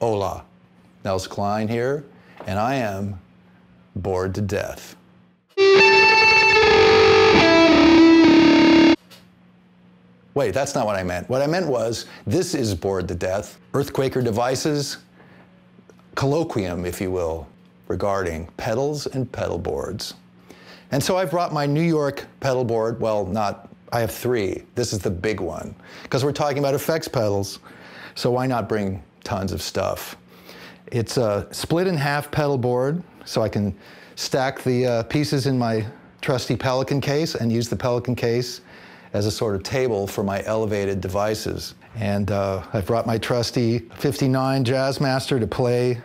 Hola, Nels Cline here, and I am bored to death. Wait, that's not what I meant. What I meant was this is Board to Death. Earthquaker devices, colloquium, if you will, regarding pedals and pedal boards. And so I brought my New York pedal board. Well, not, I have three. This is the big one because we're talking about effects pedals. So why not bring tons of stuff? It's a split in half pedal board, so I can stack the uh, pieces in my trusty Pelican case and use the Pelican case as a sort of table for my elevated devices. And uh, I've brought my trusty 59 Jazzmaster to play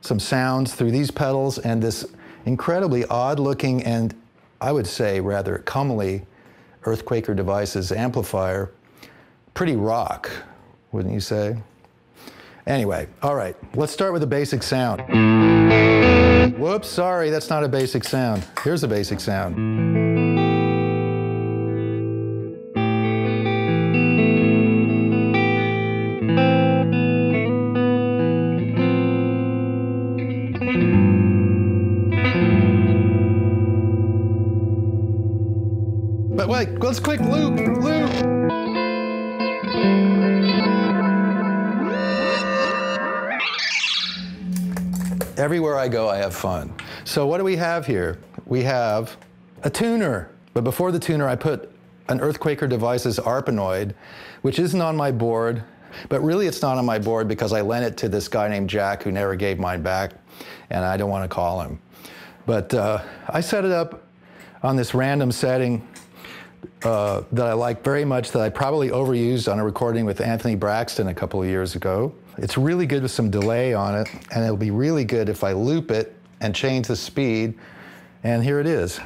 some sounds through these pedals and this incredibly odd looking and I would say rather comely Earthquaker Devices amplifier. Pretty rock, wouldn't you say? Anyway, all right, let's start with a basic sound. Whoops, sorry, that's not a basic sound. Here's a basic sound. But wait, let's quick loop. Everywhere I go, I have fun. So what do we have here? We have a tuner. But before the tuner, I put an Earthquaker Devices Arpanoid, which isn't on my board, but really it's not on my board because I lent it to this guy named Jack who never gave mine back, and I don't want to call him. But uh, I set it up on this random setting uh, that I like very much that I probably overused on a recording with Anthony Braxton a couple of years ago. It's really good with some delay on it, and it'll be really good if I loop it and change the speed. And here it is.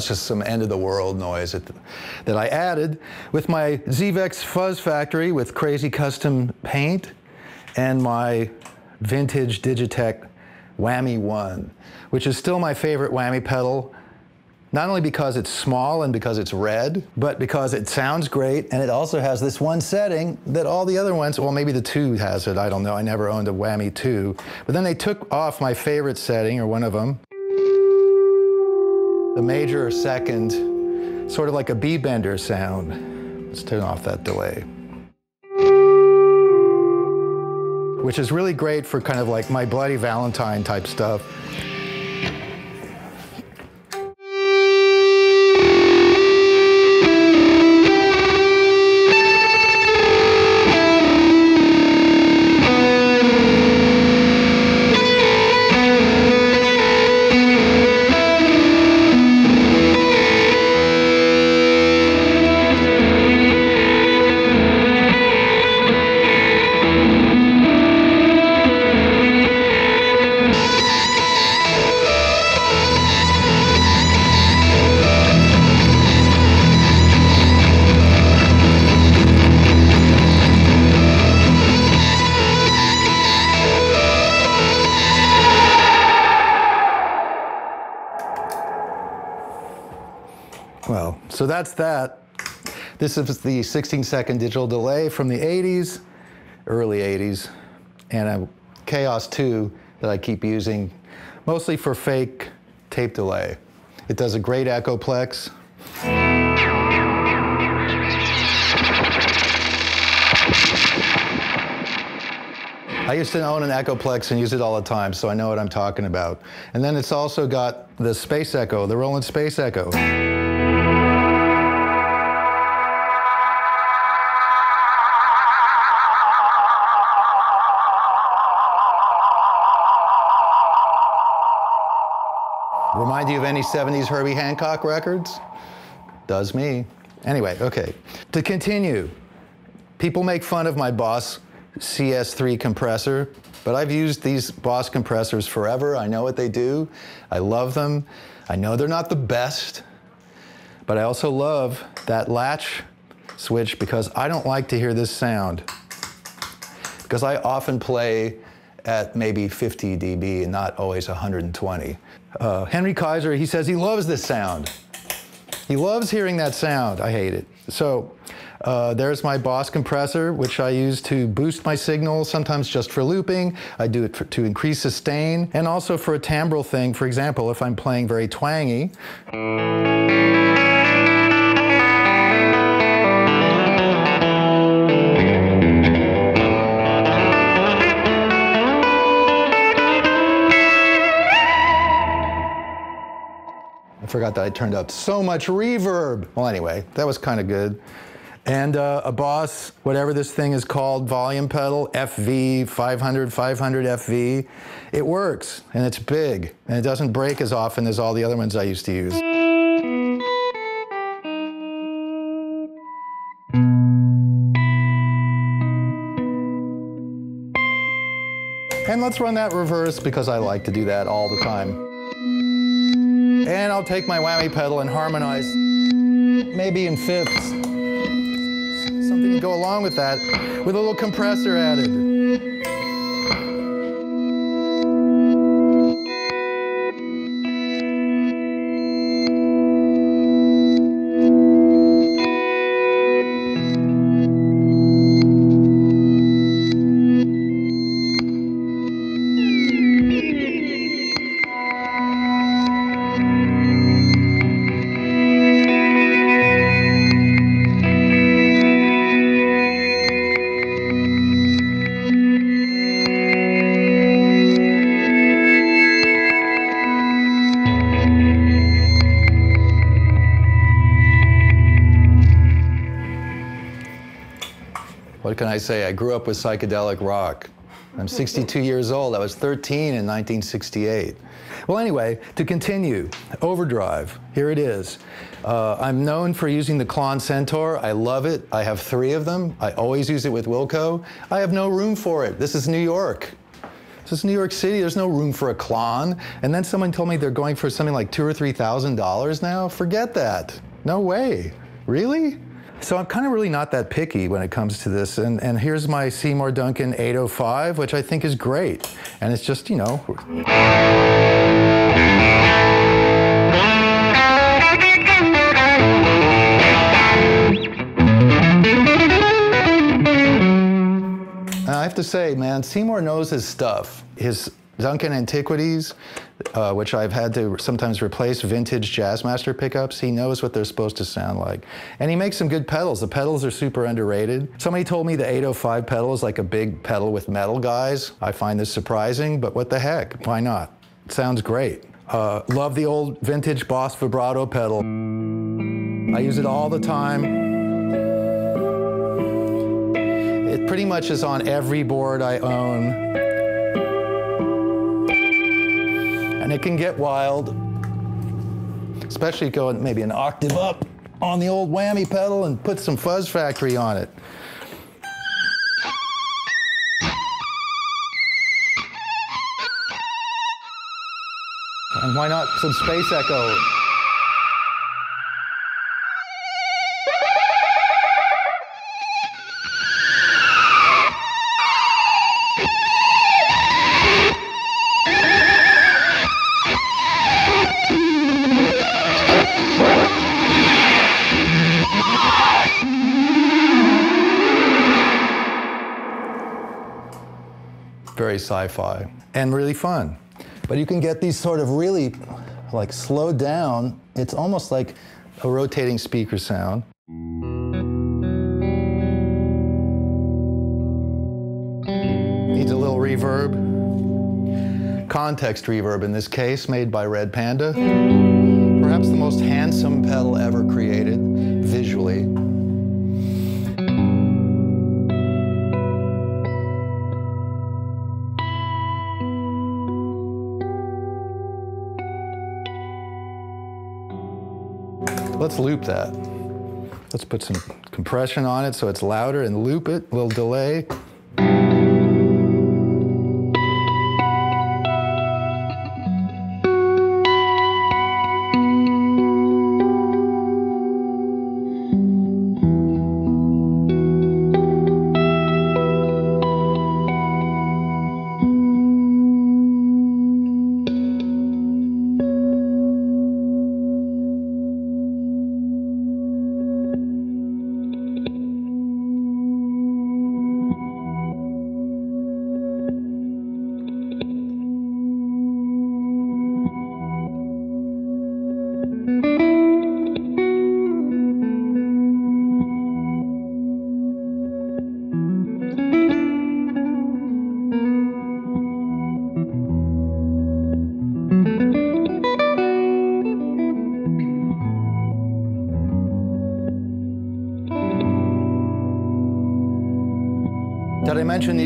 Was just some end of the world noise that, that I added with my Zvex Fuzz Factory with crazy custom paint and my vintage Digitech Whammy 1, which is still my favorite whammy pedal, not only because it's small and because it's red, but because it sounds great and it also has this one setting that all the other ones, well, maybe the 2 has it, I don't know, I never owned a Whammy 2. But then they took off my favorite setting, or one of them, the major or second, sort of like a B-bender sound. Let's turn off that delay. Which is really great for kind of like my Bloody Valentine type stuff. That's that. This is the 16 second digital delay from the 80s, early 80s, and a Kaoss 2 that I keep using mostly for fake tape delay. It does a great echoplex. I used to own an Echoplex and use it all the time, so I know what I'm talking about. And then it's also got the Space Echo, the Roland Space Echo. Any 70s Herbie Hancock records? Does me. Anyway, okay. To continue, People make fun of my Boss CS3 compressor, but I've used these Boss compressors forever. I know what they do. I love them. I know they're not the best, but I also love that latch switch because I don't like to hear this sound. Because I often play at maybe 50 dB and not always 120. Uh, Henry Kaiser, he says he loves this sound. He loves hearing that sound. I hate it. So uh, there's my Boss compressor, which I use to boost my signal, sometimes just for looping. I do it for, to increase sustain, and also for a timbral thing. For example, if I'm playing very twangy. Forgot that I turned up so much reverb. Well, anyway, that was kind of good and uh, a Boss, whatever this thing is called, volume pedal, FV, 500, 500 FV. It works, and it's big, and it doesn't break as often as all the other ones I used to use. And let's run that reverse because I like to do that all the time. And I'll take my whammy pedal and harmonize, maybe in fifths something to go along with that with a little compressor added. Say? I grew up with psychedelic rock. I'm 62 years old. I was 13 in 1968. Well, anyway, to continue, overdrive, here it is. Uh, I'm known for using the Klon Centaur. I love it. I have three of them. I always use it with Wilco. I have no room for it. This is New York. This is New York City. There's no room for a Klon. And then someone told me they're going for something like two or three thousand dollars now. Forget that. No way. Really? So I'm kind of really not that picky when it comes to this. And, and here's my Seymour Duncan 805, which I think is great. And it's just, you know. I have to say, man, Seymour knows his stuff. His Duncan Antiquities, uh, which I've had to sometimes replace vintage Jazzmaster pickups. He knows what they're supposed to sound like. And he makes some good pedals. The pedals are super underrated. Somebody told me the 805 pedal is like a big pedal with metal guys. I find this surprising, but what the heck? Why not? It sounds great. Uh, love the old vintage Boss vibrato pedal. I use it all the time. It pretty much is on every board I own. And it can get wild, especially going maybe an octave up on the old whammy pedal and put some fuzz factory on it. And why not some space echo? Sci-fi and really fun. But you can get these sort of really like slowed down. It's almost like a rotating speaker sound. Needs a little reverb. Context reverb in this case, made by Red Panda. Perhaps the most handsome pedal ever created, Let's loop that. Let's put some compression on it so it's louder and loop it, a little delay.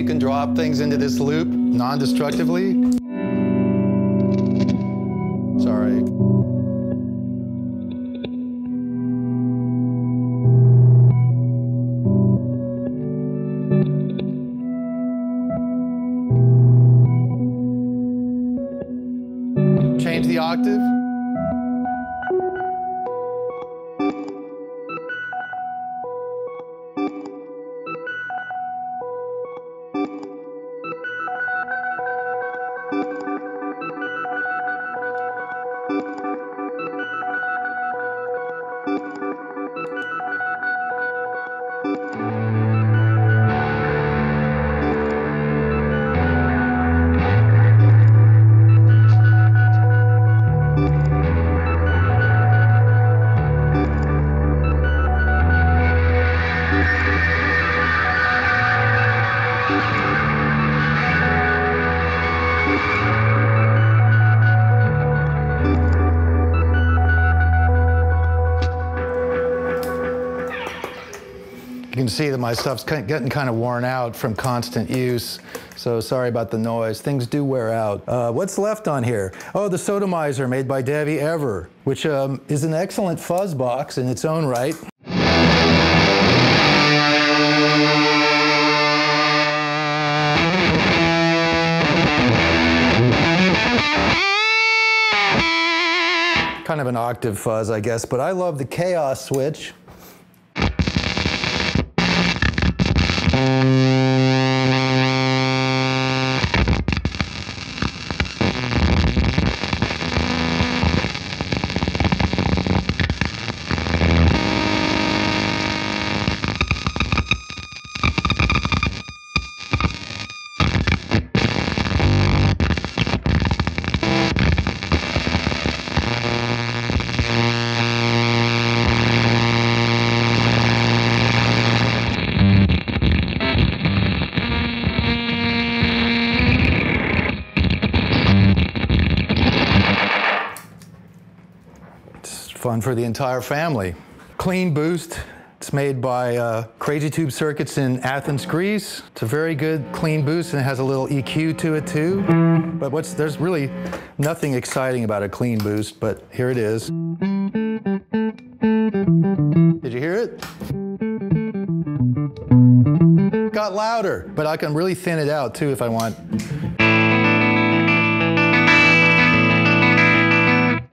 You can drop things into this loop non-destructively? Sorry. Change the octave. See that my stuff's getting kind of worn out from constant use. So sorry about the noise. Things do wear out. Uh, what's left on here? Oh, the Soda Meiser made by Devi Ever, which um, is an excellent fuzz box in its own right. Kind of an octave fuzz, I guess, but I love the Chaos switch. It's fun for the entire family. Clean Boost. It's made by uh, Crazy Tube Circuits in Athens, Greece. It's a very good clean boost and it has a little EQ to it too. But what's there's really nothing exciting about a clean boost, but here it is. Did you hear it? Got louder, but I can really thin it out too if I want.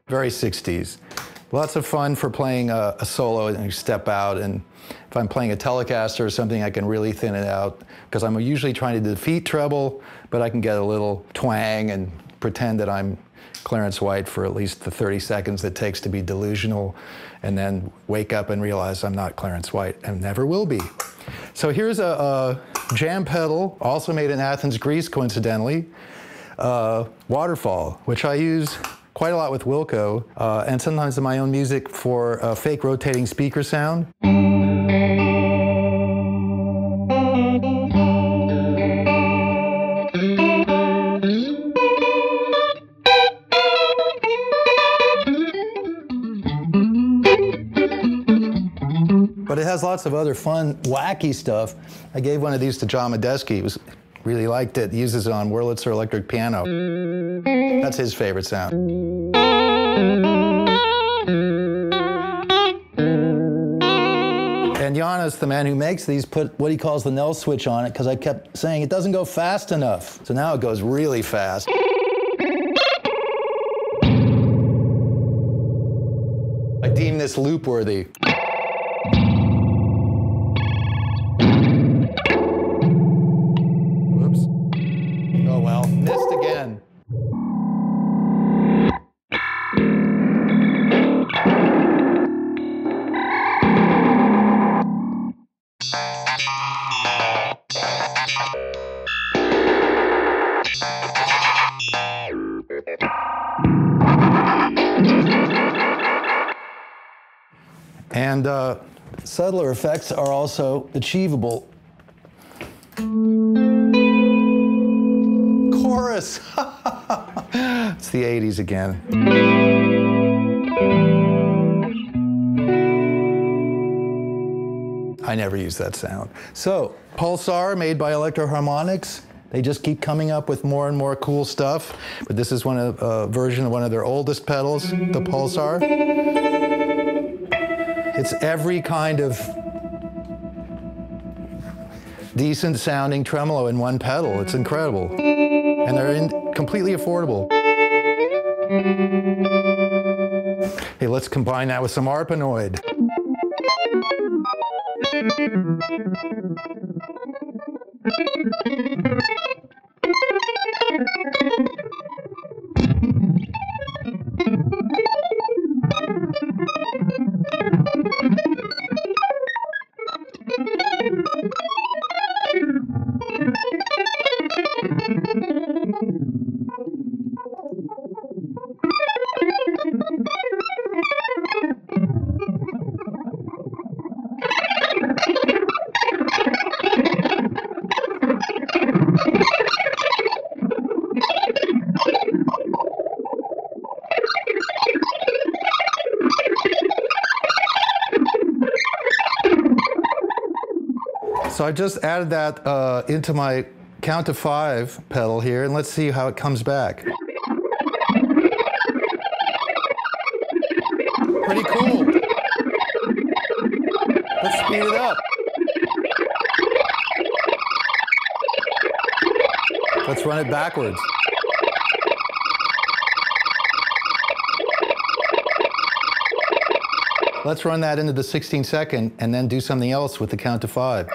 Very 60s. Lots of fun for playing a, a, solo and you step out. And if I'm playing a Telecaster or something, I can really thin it out because I'm usually trying to defeat treble, but I can get a little twang and pretend that I'm Clarence White for at least the 30 seconds it takes to be delusional and then wake up and realize I'm not Clarence White and never will be. So here's a, a jam pedal, also made in Athens, Greece, coincidentally, uh, Waterfall, which I use quite a lot with Wilco, uh, and sometimes in my own music for a fake rotating speaker sound. But it has lots of other fun, wacky stuff. I gave one of these to John Medeski. He was really liked it. He uses it on Wurlitzer electric piano. That's his favorite sound. And Giannis, the man who makes these, put what he calls the null switch on it because I kept saying it doesn't go fast enough. So now it goes really fast. I deem this loop worthy. And uh, subtler effects are also achievable. Chorus! it's the 80s again. I never use that sound. So, Pulsar made by Electro-Harmonix. They just keep coming up with more and more cool stuff. But this is one of a uh, version of one of their oldest pedals, the Pulsar. It's every kind of decent sounding tremolo in one pedal. It's incredible. And they're in, completely affordable. Hey, let's combine that with some Arpanoid. So I just added that uh, into my count to five pedal here, and let's see how it comes back. Pretty cool. Let's speed it up. Let's run it backwards. Let's run that into the 16 second and then do something else with the count to five.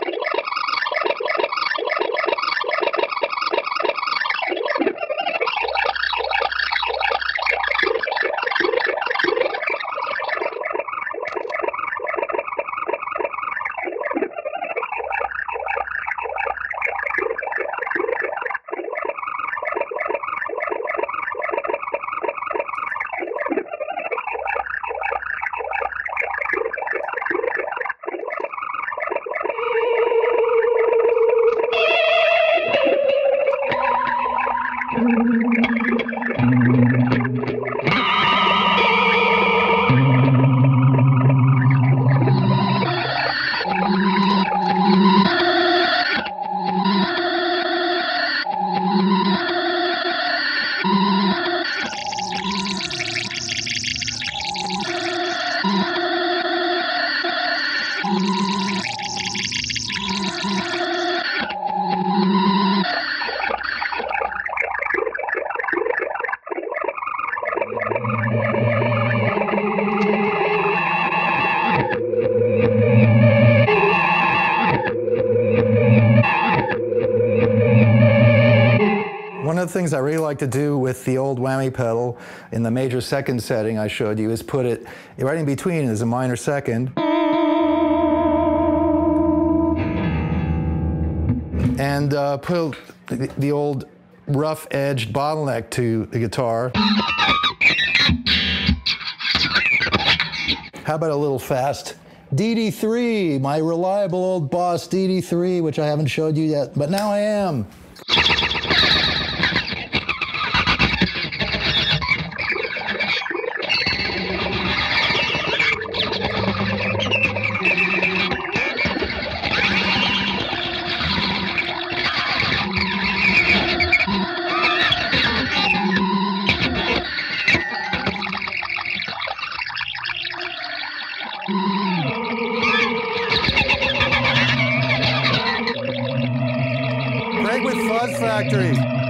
Of the things I really like to do with the old whammy pedal in the major second setting I showed you is put it right in between as a minor second. And uh, put the, the old rough edged bottleneck to the guitar. How about a little fast DD3, my reliable old boss DD3, which I haven't showed you yet, but now I am. Fuzz Factory.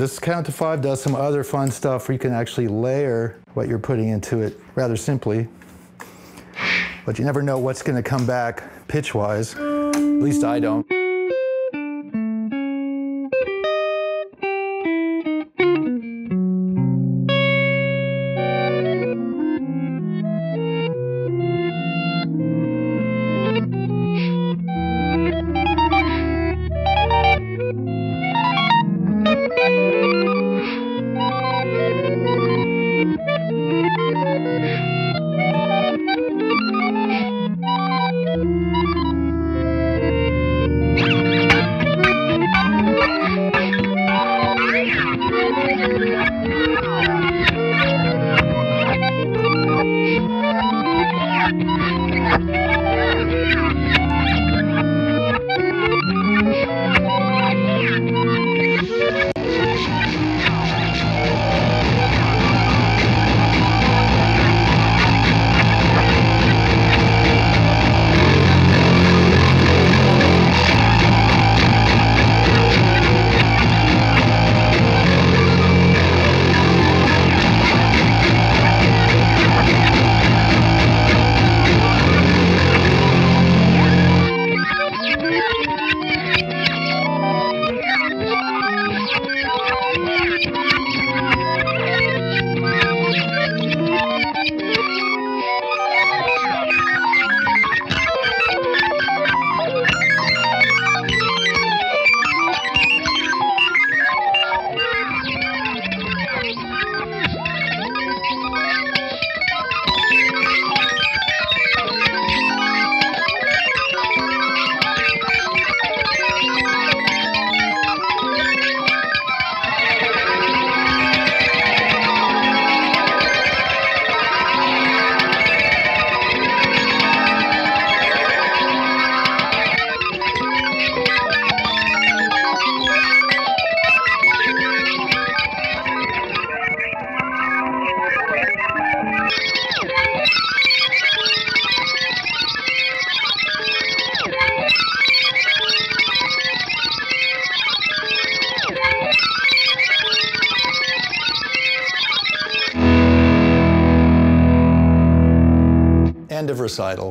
This count to five does some other fun stuff where you can actually layer what you're putting into it rather simply. But you never know what's going to come back pitch-wise. At least I don't. Recital.